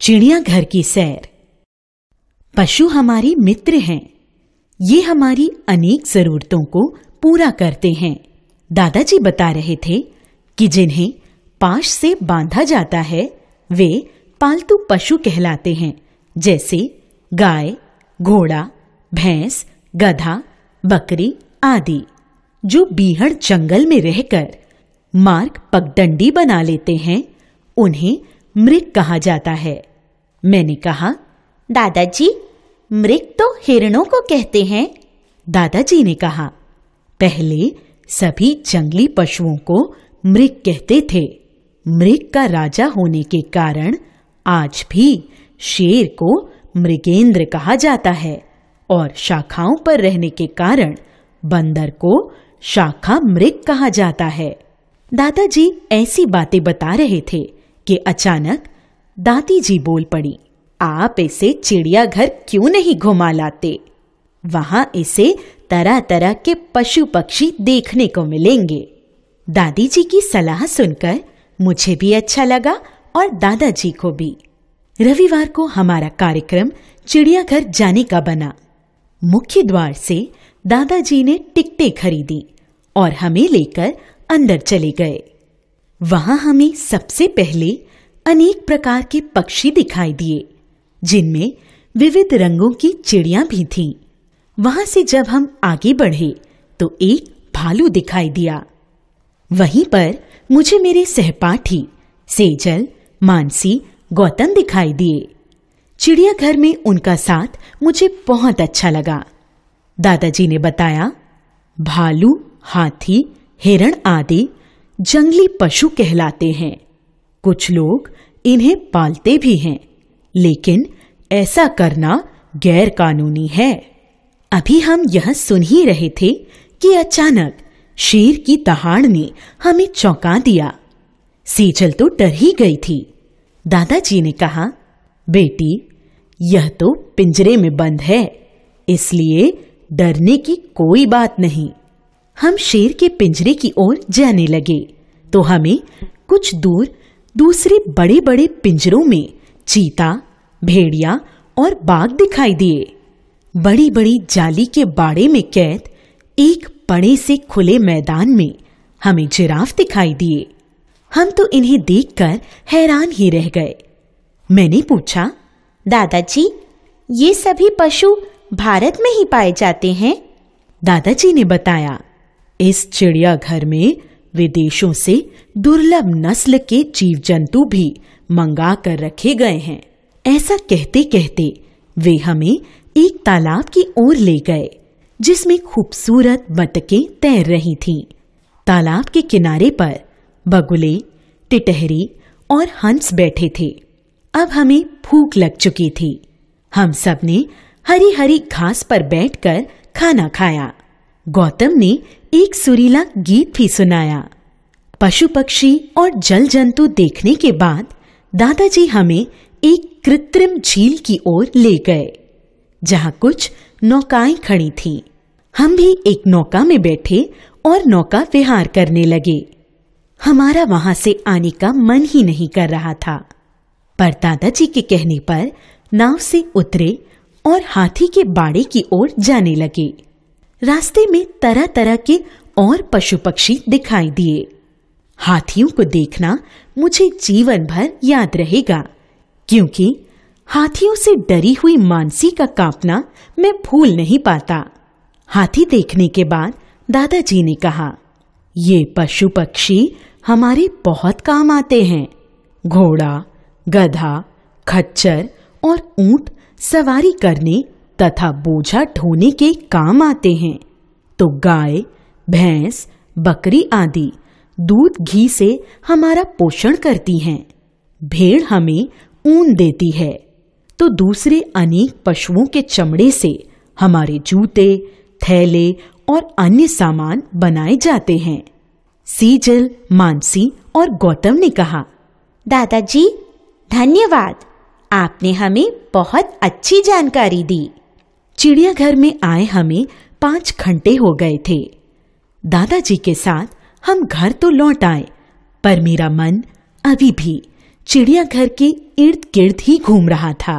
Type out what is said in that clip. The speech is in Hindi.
चिड़ियाघर की सैर। पशु हमारे मित्र हैं। ये हमारी अनेक जरूरतों को पूरा करते हैं। दादाजी बता रहे थे कि जिन्हें पाश से बांधा जाता है, वे पालतू पशु कहलाते हैं, जैसे गाय, घोड़ा, भैंस, गधा, बकरी आदि, जो बीहड़ जंगल में रहकर मार्ग पगडंडी बना लेते हैं। उन्हें मृग कहा जाता है। मैंने कहा, दादाजी, मृग तो हिरणों को कहते हैं। दादाजी ने कहा, पहले सभी जंगली पशुओं को मृग कहते थे। मृग का राजा होने के कारण आज भी शेर को मृगेंद्र कहा जाता है और शाखाओं पर रहने के कारण बंदर को शाखा मृग कहा जाता है। दादाजी ऐसी बातें बता रहे थे कि अचानक दादी जी बोल पड़ी, आप इसे चिड़ियाघर क्यों नहीं घुमा लाते? वहाँ इसे तरह तरह के पशु पक्षी देखने को मिलेंगे। दादी जी की सलाह सुनकर मुझे भी अच्छा लगा और दादाजी को भी। रविवार को हमारा कार्यक्रम चिड़ियाघर जाने का बना। मुख्य द्वार से दादाजी ने टिकटें खरीदी और हमें लेकर अंदर चले गए। वहाँ हमें सबसे पहले अनेक प्रकार के पक्षी दिखाई दिए, जिनमें विविध रंगों की चिड़िया भी थीं। वहाँ से जब हम आगे बढ़े तो एक भालू दिखाई दिया। वहीं पर मुझे मेरे सहपाठी, सेजल, मानसी, गौतम दिखाई दिए। चिड़ियाघर में उनका साथ मुझे बहुत अच्छा लगा। दादाजी ने बताया, भालू, हाथी, हिरण आदि जंगली पशु कहलाते हैं। कुछ लोग इन्हें पालते भी हैं, लेकिन ऐसा करना गैर कानूनी है। अभी हम यह सुन ही रहे थे कि अचानक शेर की दहाड़ ने हमें चौंका दिया। सेजल तो डर ही गई थी। दादाजी ने कहा, बेटी, यह तो पिंजरे में बंद है, इसलिए डरने की कोई बात नहीं। हम शेर के पिंजरे की ओर जाने लगे तो हमें कुछ दूर दूसरे बड़े बड़े पिंजरों में चीता भेड़िया और बाघ दिखाई दिए। बड़ी बड़ी जाली के बाड़े में कैद एक बड़े से खुले मैदान में हमें जिराफ दिखाई दिए। हम तो इन्हें देखकर हैरान ही रह गए। मैंने पूछा दादाजी ये सभी पशु भारत में ही पाए जाते हैं? दादाजी ने बताया इस चिड़ियाघर में विदेशों से दुर्लभ नस्ल के जीव जंतु भी मंगा कर रखे गए हैं। ऐसा कहते कहते वे हमें एक तालाब की ओर ले गए, जिसमें खूबसूरत बतकें तैर रही थीं। तालाब के किनारे पर बगुले टिटहरी और हंस बैठे थे। अब हमें भूख लग चुकी थी। हम सबने हरी हरी घास पर बैठकर खाना खाया। गौतम ने एक सुरीला गीत भी सुनाया। पशु पक्षी और जल जंतु देखने के बाद दादाजी हमें एक कृत्रिम झील की ओर ले गए, जहाँ कुछ नौकाएँ खड़ी थीं। हम भी एक नौका में बैठे और नौका विहार करने लगे। हमारा वहाँ से आने का मन ही नहीं कर रहा था। पर दादाजी के कहने पर नाव से उतरे और हाथी के बाड़े की ओर जाने लगे। रास्ते में तरह तरह के और पशु पक्षी दिखाई दिए। हाथियों को देखना मुझे जीवन भर याद रहेगा, क्योंकि हाथियों से डरी हुई मानसी का कांपना मैं भूल नहीं पाता। हाथी देखने के बाद दादाजी ने कहा, ये पशु पक्षी हमारे बहुत काम आते हैं। घोड़ा, गधा, खच्चर और ऊँट सवारी करने तथा बोझा ढोने के काम आते हैं। तो गाय, भैंस, बकरी आदि दूध घी से हमारा पोषण करती हैं। भेड़ हमें ऊन देती है। तो दूसरे अनेक पशुओं के चमड़े से हमारे जूते, थैले और अन्य सामान बनाए जाते हैं। सीजल, मानसी और गौतम ने कहा, दादाजी, धन्यवाद। आपने हमें बहुत अच्छी जानकारी दी। चिड़ियाघर में आए हमें पाँच घंटे हो गए थे। दादाजी के साथ हम घर तो लौट आए, पर मेरा मन अभी भी चिड़ियाघर के इर्द गिर्द ही घूम रहा था।